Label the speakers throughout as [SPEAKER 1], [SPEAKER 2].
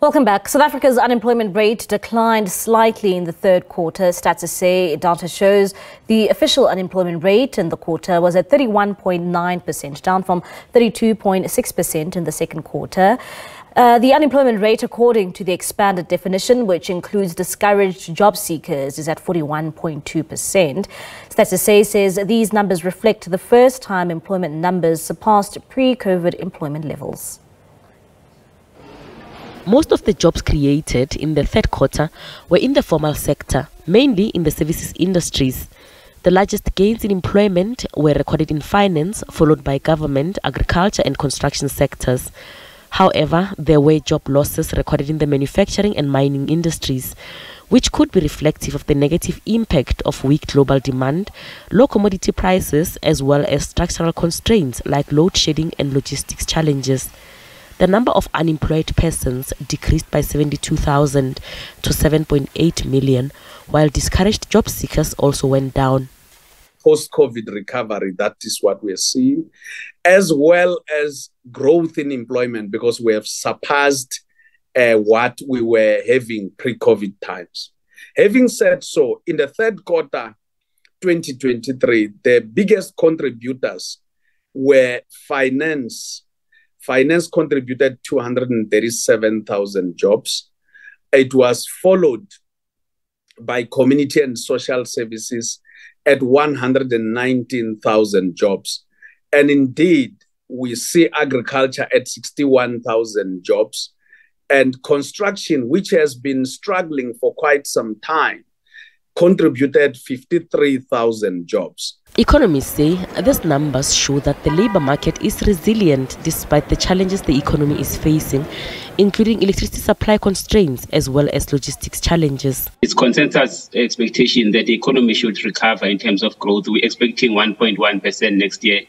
[SPEAKER 1] Welcome back. South Africa's unemployment rate declined slightly in the third quarter. Stats SA data shows the official unemployment rate in the quarter was at 31.9%, down from 32.6% in the second quarter. Uh, the unemployment rate, according to the expanded definition, which includes discouraged job seekers, is at 41.2%. Stats SA says these numbers reflect the first time employment numbers surpassed pre COVID employment levels.
[SPEAKER 2] Most of the jobs created in the third quarter were in the formal sector, mainly in the services industries. The largest gains in employment were recorded in finance, followed by government, agriculture, and construction sectors. However, there were job losses recorded in the manufacturing and mining industries, which could be reflective of the negative impact of weak global demand, low commodity prices, as well as structural constraints like load shedding and logistics challenges the number of unemployed persons decreased by 72,000 to 7.8 million, while discouraged job seekers also went down.
[SPEAKER 3] Post COVID recovery, that is what we're seeing, as well as growth in employment because we have surpassed uh, what we were having pre COVID times. Having said so, in the third quarter 2023, the biggest contributors were finance Finance contributed 237,000 jobs. It was followed by community and social services at 119,000 jobs. And indeed, we see agriculture at 61,000 jobs and construction, which has been struggling for quite some time, contributed 53,000 jobs.
[SPEAKER 2] Economists say these numbers show that the labor market is resilient despite the challenges the economy is facing, including electricity supply constraints as well as logistics challenges.
[SPEAKER 4] It's consensus expectation that the economy should recover in terms of growth. We're expecting 1.1% next year,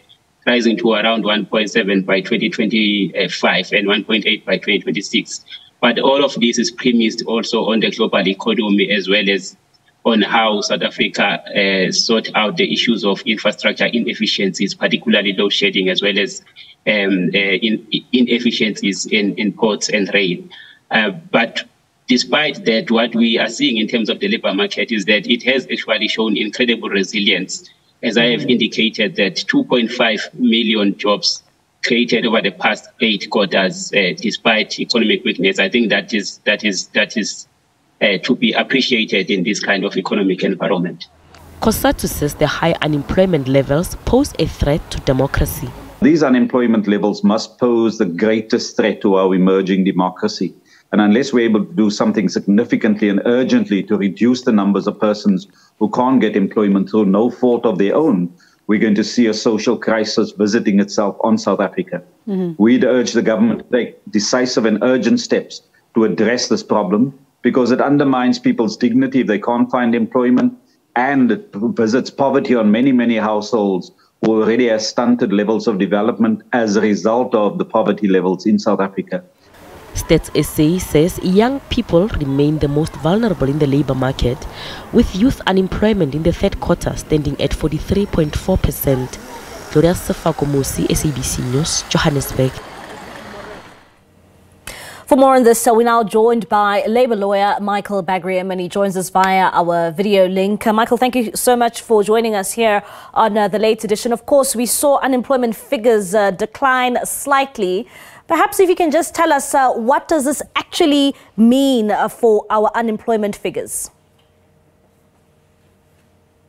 [SPEAKER 4] rising to around 1.7 by 2025 and 1.8 by 2026. But all of this is premised also on the global economy as well as on how South Africa uh, sort out the issues of infrastructure inefficiencies, particularly load shedding, as well as um, uh, in, inefficiencies in, in ports and rail. Uh, but despite that, what we are seeing in terms of the labor market is that it has actually shown incredible resilience. As I have mm-hmm. indicated, that 2.5 million jobs created over the past eight quarters, uh, despite economic weakness. I think that is that is that is uh, to be appreciated in this kind of economic environment.
[SPEAKER 2] COSATU says the high unemployment levels pose a threat to democracy.
[SPEAKER 5] These unemployment levels must pose the greatest threat to our emerging democracy. And unless we're able to do something significantly and urgently to reduce the numbers of persons who can't get employment through no fault of their own, we're going to see a social crisis visiting itself on South Africa. Mm-hmm. We'd urge the government to take decisive and urgent steps to address this problem because it undermines people's dignity if they can't find employment and it visits poverty on many, many households who already have stunted levels of development as a result of the poverty levels in South Africa.
[SPEAKER 2] Stats SA says young people remain the most vulnerable in the labor market, with youth unemployment in the third quarter standing at 43.4%. Gloria Sefakomosi, SABC News, Johannesburg.
[SPEAKER 1] For more on this, so we're now joined by Labour lawyer Michael Bagraim, and he joins us via our video link. Uh, Michael, thank you so much for joining us here on uh, the late edition. Of course, we saw unemployment figures uh, decline slightly. Perhaps if you can just tell us uh, what does this actually mean uh, for our unemployment figures?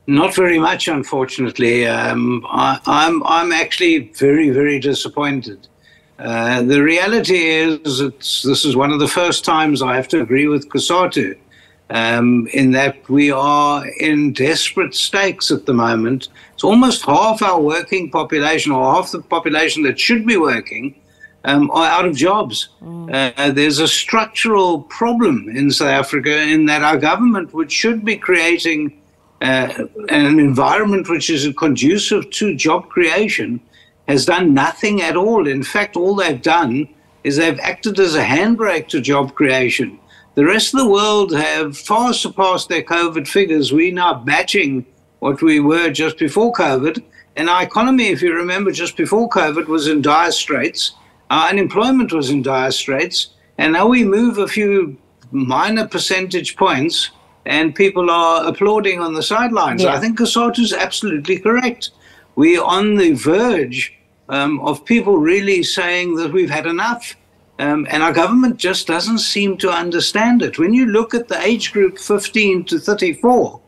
[SPEAKER 6] Not very much, unfortunately. Um, I, I'm I'm actually very very disappointed. Uh, the reality is this is one of the first times I have to agree with COSATU um, in that we are in desperate stakes at the moment. It's almost half our working population, or half the population that should be working, um, are out of jobs. Mm. Uh, there's a structural problem in South Africa in that our government, which should be creating uh, an environment which is conducive to job creation, has done nothing at all. In fact, all they've done is they've acted as a handbrake to job creation. The rest of the world have far surpassed their COVID figures. We're now matching what we were just before COVID. And our economy, if you remember, just before COVID was in dire straits. Our unemployment was in dire straits. And now we move a few minor percentage points and people are applauding on the sidelines.
[SPEAKER 1] Yeah.
[SPEAKER 6] I think COSATU is absolutely correct. We're on the verge um, of people really saying that we've had enough. Um, and our government just doesn't seem to understand it. When you look at the age group 15 to 34,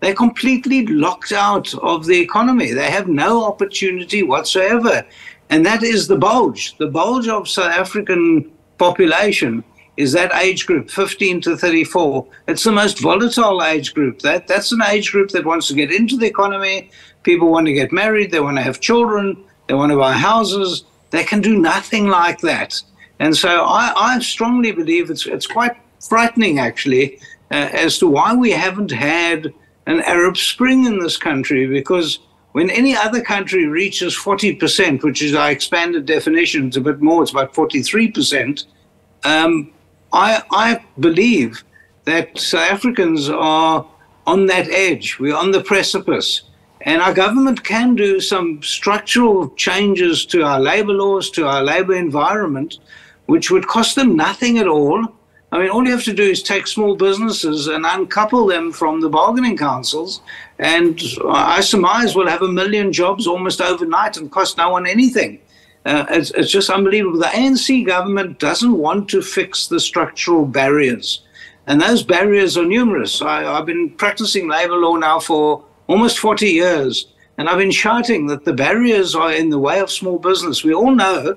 [SPEAKER 6] they're completely locked out of the economy. They have no opportunity whatsoever. And that is the bulge. The bulge of South African population is that age group, 15 to 34. It's the most volatile age group. That That's an age group that wants to get into the economy. People want to get married. They want to have children. They want to buy houses. They can do nothing like that. And so I, I strongly believe it's, it's quite frightening, actually, uh, as to why we haven't had an Arab Spring in this country, because when any other country reaches 40%, which is our expanded definition, it's a bit more, it's about 43%, um, I, I believe that South Africans are on that edge. We're on the precipice. And our government can do some structural changes to our labor laws, to our labor environment, which would cost them nothing at all. I mean, all you have to do is take small businesses and uncouple them from the bargaining councils. And I surmise we'll have a million jobs almost overnight and cost no one anything. Uh, it's, it's just unbelievable. The ANC government doesn't want to fix the structural barriers. And those barriers are numerous. I, I've been practicing labor law now for almost 40 years. And I've been shouting that the barriers are in the way of small business. We all know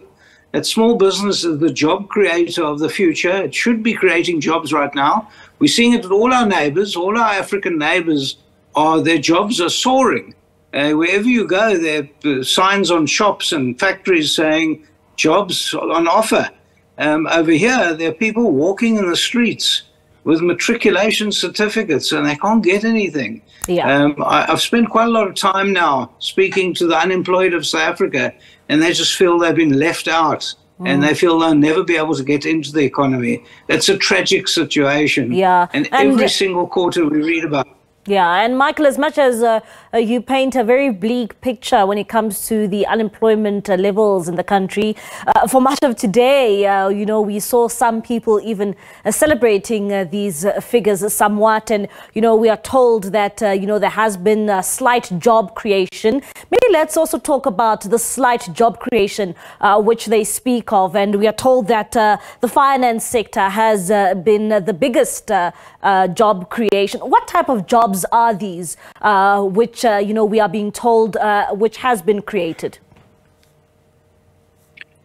[SPEAKER 6] that small business is the job creator of the future. It should be creating jobs right now. We're seeing it with all our neighbors, all our African neighbors are their jobs are soaring. Uh, wherever you go, there are signs on shops and factories saying jobs on offer. Um, over here, there are people walking in the streets with matriculation certificates and they can't get anything.
[SPEAKER 1] Yeah.
[SPEAKER 6] Um, I, I've spent quite a lot of time now speaking to the unemployed of South Africa, and they just feel they've been left out. And they feel they'll never be able to get into the economy. It's a tragic situation.
[SPEAKER 1] Yeah,
[SPEAKER 6] And,
[SPEAKER 1] and-
[SPEAKER 6] every single quarter we read about
[SPEAKER 1] Yeah, and Michael, as much as uh, uh, you paint a very bleak picture when it comes to the unemployment uh, levels in the country, uh, for much of today, uh, you know, we saw some people even celebrating these figures somewhat, and you know, we are told that you know there has been a slight job creation. Maybe let's also talk about the slight job creation which they speak of, and we are told that the finance sector has been the biggest job creation. What type of jobs are these, uh, which uh, you know we are being told uh, which has been created?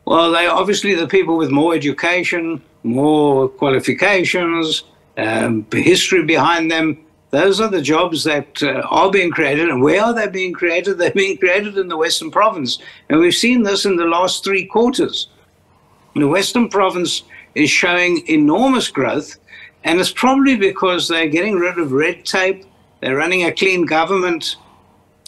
[SPEAKER 6] Well, they obviously the people with more education, more qualifications, um, history behind them. Those are the jobs that uh, are being created. And where are they being created? They're being created in the Western Province. And we've seen this in the last three quarters. The Western Province is showing enormous growth, and it's probably because they're getting rid of red tape, they're running a clean government,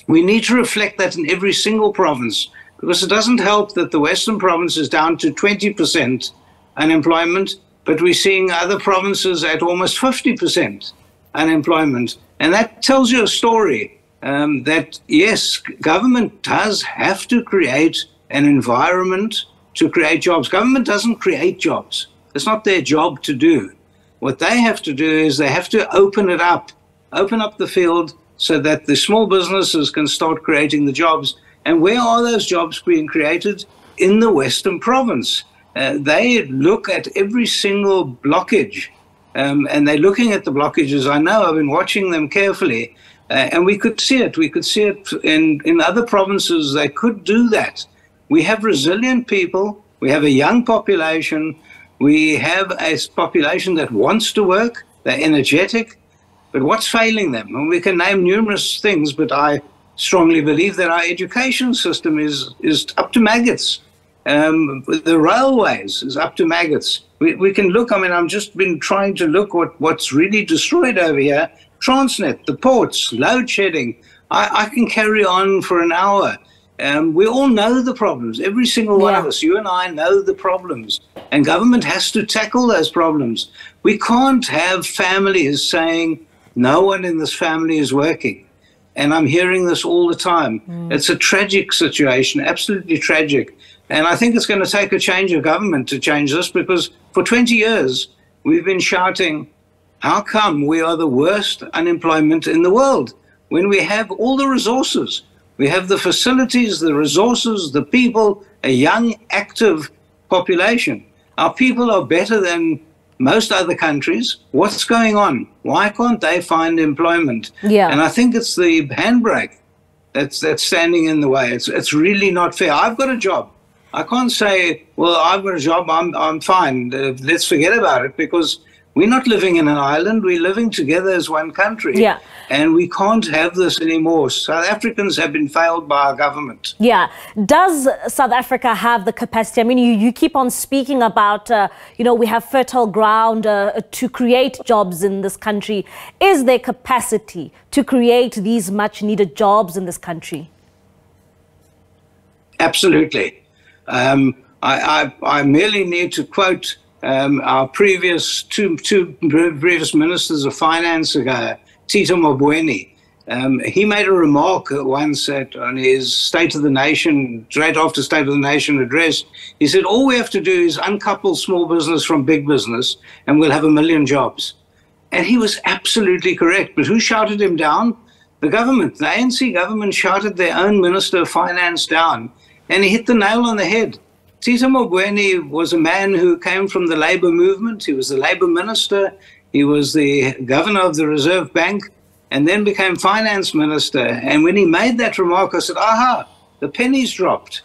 [SPEAKER 6] we need to reflect that in every single province because it doesn't help that the Western province is down to 20% unemployment, but we're seeing other provinces at almost 50% unemployment. And that tells you a story um, that, yes, government does have to create an environment to create jobs. Government doesn't create jobs, it's not their job to do. What they have to do is they have to open it up, open up the field so that the small businesses can start creating the jobs. And where are those jobs being created? In the Western province. Uh, they look at every single blockage um, and they're looking at the blockages. I know, I've been watching them carefully. Uh, and we could see it. We could see it in, in other provinces. They could do that. We have resilient people. We have a young population. We have a population that wants to work. They're energetic. But what's failing them? And we can name numerous things, but I strongly believe that our education system is, is up to maggots. Um, the railways is up to maggots. We, we can look, I mean, I've just been trying to look what, what's really destroyed over here. Transnet, the ports, load shedding. I, I can carry on for an hour. Um, we all know the problems. Every single one of us, you and I, know the problems. And government has to tackle those problems. We can't have families saying, no one in this family is working. And I'm hearing this all the time. Mm. It's a tragic situation, absolutely tragic. And I think it's going to take a change of government to change this because for 20 years we've been shouting, how come we are the worst unemployment in the world when we have all the resources? We have the facilities, the resources, the people, a young, active population. Our people are better than most other countries. What's going on? Why can't they find employment?
[SPEAKER 1] Yeah.
[SPEAKER 6] And I think it's the handbrake that's that's standing in the way. It's it's really not fair. I've got a job. I can't say, well, I've got a job. I'm I'm fine. Uh, let's forget about it because we're not living in an island. We're living together as one country.
[SPEAKER 1] Yeah.
[SPEAKER 6] And we can't have this anymore. South Africans have been failed by our government.
[SPEAKER 1] Yeah. Does South Africa have the capacity? I mean, you, you keep on speaking about, uh, you know, we have fertile ground uh, to create jobs in this country. Is there capacity to create these much needed jobs in this country?
[SPEAKER 6] Absolutely. Um, I, I, I merely need to quote um, our previous two, two previous ministers of finance Tito Mboweni. Um, he made a remark once at, on his State of the Nation, straight after State of the Nation address. He said, All we have to do is uncouple small business from big business, and we'll have a million jobs. And he was absolutely correct. But who shouted him down? The government. The ANC government shouted their own Minister of Finance down, and he hit the nail on the head. Tito Mboweni was a man who came from the labor movement. He was the labor minister. He was the governor of the Reserve Bank and then became finance minister. And when he made that remark, I said, aha, the pennies dropped.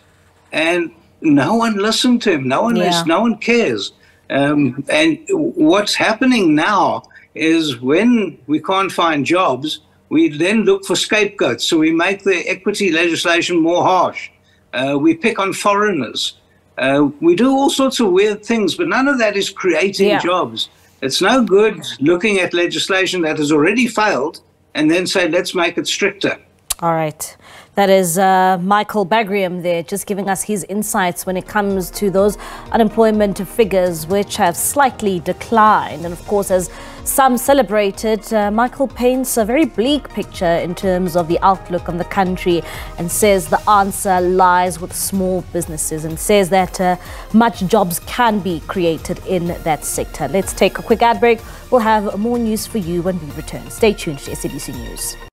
[SPEAKER 6] And no one listened to him. No one,
[SPEAKER 1] Yeah.
[SPEAKER 6] listened, no one cares. Um, and what's happening now is when we can't find jobs, we then look for scapegoats. So we make the equity legislation more harsh. Uh, we pick on foreigners. Uh, we do all sorts of weird things, but none of that is creating
[SPEAKER 1] Yeah.
[SPEAKER 6] jobs. It's no good looking at legislation that has already failed and then say, let's make it stricter.
[SPEAKER 1] All right. That is uh, Michael Bagraim there, just giving us his insights when it comes to those unemployment figures, which have slightly declined. And of course, as some celebrated, uh, Michael paints a very bleak picture in terms of the outlook on the country and says the answer lies with small businesses and says that uh, much jobs can be created in that sector. Let's take a quick ad break. We'll have more news for you when we return. Stay tuned to SABC News.